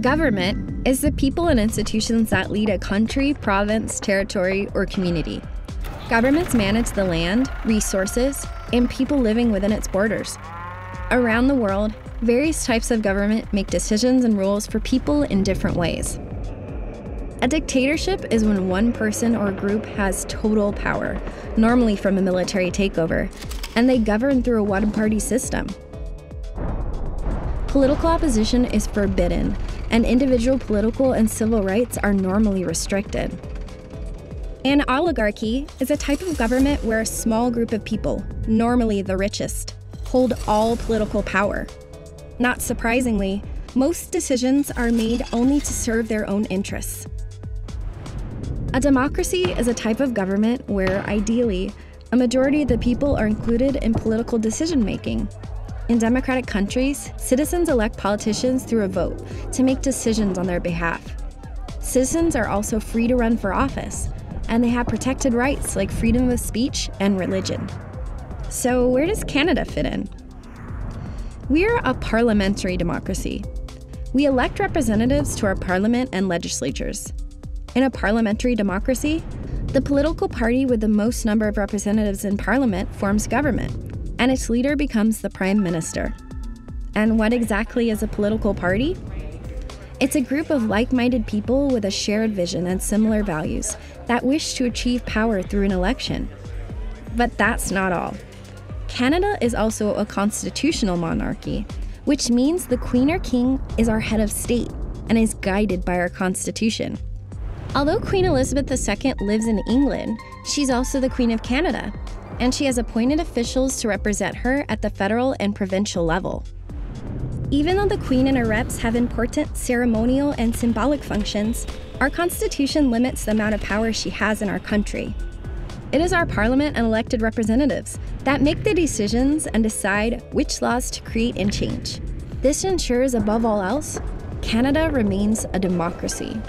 Government is the people and institutions that lead a country, province, territory, or community. Governments manage the land, resources, and people living within its borders. Around the world, various types of government make decisions and rules for people in different ways. A dictatorship is when one person or group has total power, normally from a military takeover, and they govern through a one party system. Political opposition is forbidden, and individual political and civil rights are normally restricted. An oligarchy is a type of government where a small group of people, normally the richest, hold all political power. Not surprisingly, most decisions are made only to serve their own interests. A democracy is a type of government where, ideally, a majority of the people are included in political decision making. In democratic countries, citizens elect politicians through a vote to make decisions on their behalf. Citizens are also free to run for office, and they have protected rights like freedom of speech and religion. So, where does Canada fit in? We're a parliamentary democracy. We elect representatives to our parliament and legislatures. In a parliamentary democracy, the political party with the most number of representatives in parliament forms government and its leader becomes the prime minister. And what exactly is a political party? It's a group of like minded people with a shared vision and similar values that wish to achieve power through an election. But that's not all. Canada is also a constitutional monarchy, which means the Queen or King is our head of state and is guided by our Constitution. Although Queen Elizabeth II lives in England, she's also the Queen of Canada, and she has appointed officials to represent her at the federal and provincial level. Even though the Queen and her reps have important ceremonial and symbolic functions, our Constitution limits the amount of power she has in our country. It is our Parliament and elected representatives that make the decisions and decide which laws to create and change. This ensures, above all else, Canada remains a democracy.